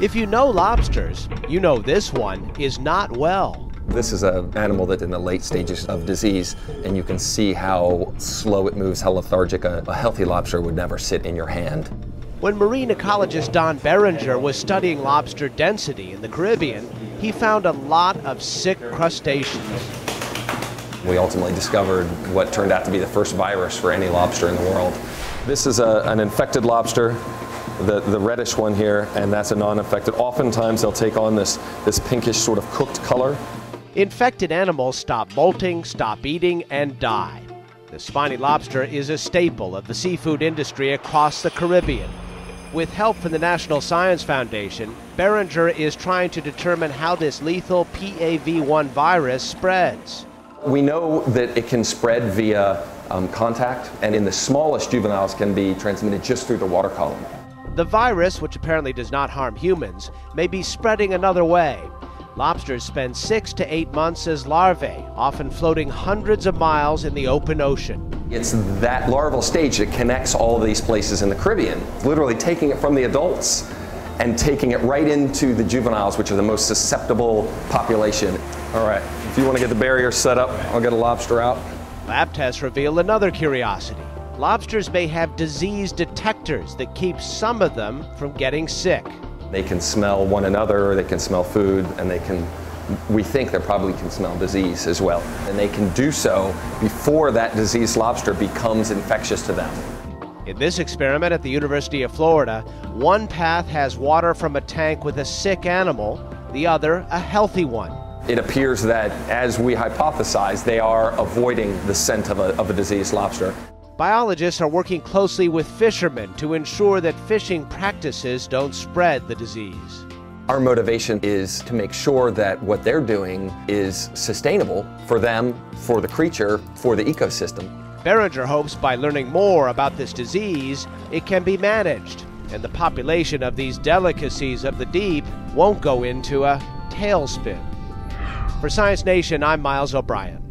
If you know lobsters, you know this one is not well. This is an animal that's in the late stages of disease, and you can see how slow it moves, how lethargic a, a healthy lobster would never sit in your hand. When marine ecologist Don Behringer was studying lobster density in the Caribbean, he found a lot of sick crustaceans. We ultimately discovered what turned out to be the first virus for any lobster in the world. This is a, an infected lobster the, the reddish one here, and that's a non-infected. Oftentimes they'll take on this, this pinkish sort of cooked color. Infected animals stop molting, stop eating, and die. The spiny lobster is a staple of the seafood industry across the Caribbean. With help from the National Science Foundation, Behringer is trying to determine how this lethal PAV1 virus spreads. We know that it can spread via um, contact, and in the smallest juveniles can be transmitted just through the water column. The virus, which apparently does not harm humans, may be spreading another way. Lobsters spend six to eight months as larvae, often floating hundreds of miles in the open ocean. It's that larval stage that connects all these places in the Caribbean, literally taking it from the adults and taking it right into the juveniles, which are the most susceptible population. All right, if you want to get the barrier set up, I'll get a lobster out. Lab tests reveal another curiosity lobsters may have disease detectors that keep some of them from getting sick. They can smell one another, they can smell food, and they can, we think they probably can smell disease as well. And they can do so before that diseased lobster becomes infectious to them. In this experiment at the University of Florida, one path has water from a tank with a sick animal, the other a healthy one. It appears that, as we hypothesize, they are avoiding the scent of a, of a diseased lobster. Biologists are working closely with fishermen to ensure that fishing practices don't spread the disease. Our motivation is to make sure that what they're doing is sustainable for them, for the creature, for the ecosystem. Behringer hopes by learning more about this disease, it can be managed, and the population of these delicacies of the deep won't go into a tailspin. For Science Nation, I'm Miles O'Brien.